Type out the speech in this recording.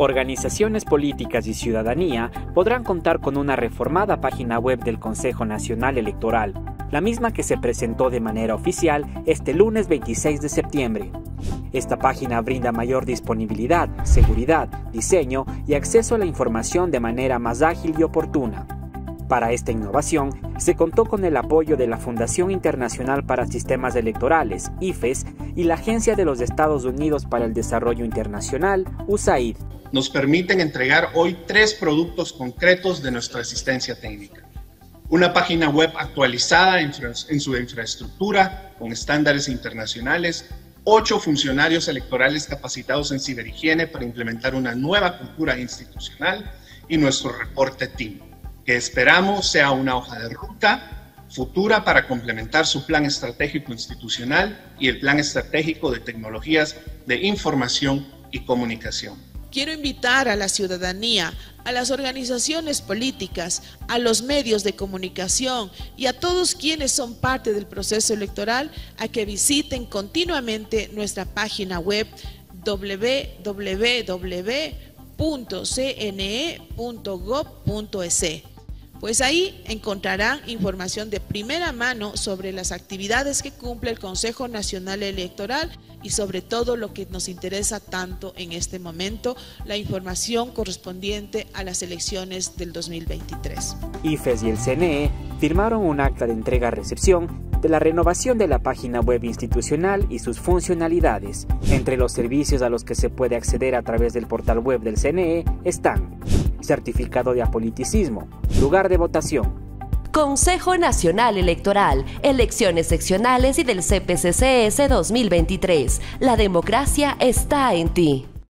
Organizaciones políticas y ciudadanía podrán contar con una reformada página web del Consejo Nacional Electoral, la misma que se presentó de manera oficial este lunes 26 de septiembre. Esta página brinda mayor disponibilidad, seguridad, diseño y acceso a la información de manera más ágil y oportuna. Para esta innovación, se contó con el apoyo de la Fundación Internacional para Sistemas Electorales, IFES, y la Agencia de los Estados Unidos para el Desarrollo Internacional, USAID. Nos permiten entregar hoy tres productos concretos de nuestra asistencia técnica. Una página web actualizada en, su infraestructura con estándares internacionales, ocho funcionarios electorales capacitados en ciberhigiene para implementar una nueva cultura institucional y nuestro reporte TIM que esperamos sea una hoja de ruta futura para complementar su plan estratégico institucional y el plan estratégico de tecnologías de información y comunicación. Quiero invitar a la ciudadanía, a las organizaciones políticas, a los medios de comunicación y a todos quienes son parte del proceso electoral a que visiten continuamente nuestra página web www.cne.gov.es pues ahí encontrarán información de primera mano sobre las actividades que cumple el Consejo Nacional Electoral y sobre todo lo que nos interesa tanto en este momento, la información correspondiente a las elecciones del 2023. IFES y el CNE firmaron un acta de entrega-recepción de la renovación de la página web institucional y sus funcionalidades. Entre los servicios a los que se puede acceder a través del portal web del CNE están certificado de apoliticismo, lugar de votación, Consejo Nacional Electoral, elecciones seccionales y del CPCCS 2023. La democracia está en ti.